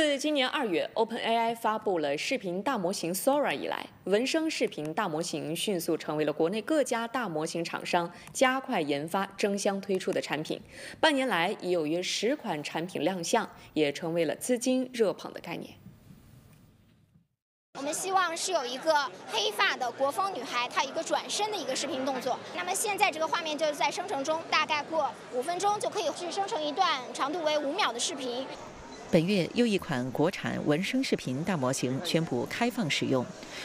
自今年二月，OpenAI 发布了视频大模型 Sora 以来，文生视频大模型迅速成为了国内各家大模型厂商加快研发、争相推出的产品。半年来，已有约十款产品亮相，也成为了资金热捧的概念。我们希望是有一个黑发的国风女孩，她一个转身的一个视频动作。那么现在这个画面就是在生成中，大概过五分钟就可以去生成一段长度为五秒的视频。本月又一款国产文生视频大模型宣布开放使用，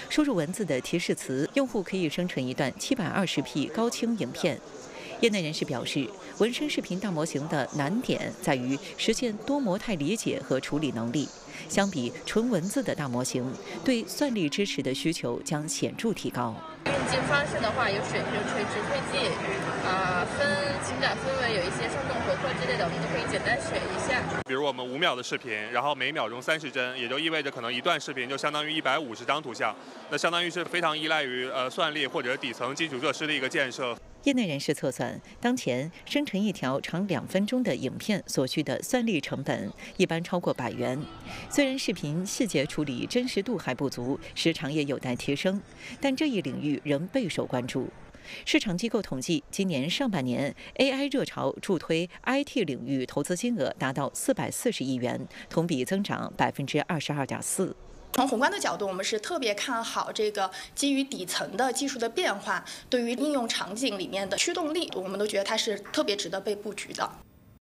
输入文字的提示词，用户可以生成一段 720P 高清影片。业内人士表示，文生视频大模型的难点在于实现多模态理解和处理能力。相比纯文字的大模型，对算力支持的需求将显著提高。运镜方式的话，有水平垂直推进，啊，分情感氛围，有一些生动活泼之类的，我们都可以简单选一下。比如我们五秒的视频，然后每秒钟三十帧，也就意味着可能一段视频就相当于一百五十张图像，那相当于是非常依赖于呃算力或者底层基础设施的一个建设。业内人士测算，当前生成一条长两分钟的影片所需的算力成本一般超过百元。虽然视频细节处理真实度还不足，时长也有待提升，但这一领域仍备受关注。市场机构统计，今年上半年 AI 热潮助推 IT 领域投资金额达到四百四十亿元，同比增长百分之二十二点四。从宏观的角度，我们是特别看好这个基于底层的技术的变化对于应用场景里面的驱动力，我们都觉得它是特别值得被布局的。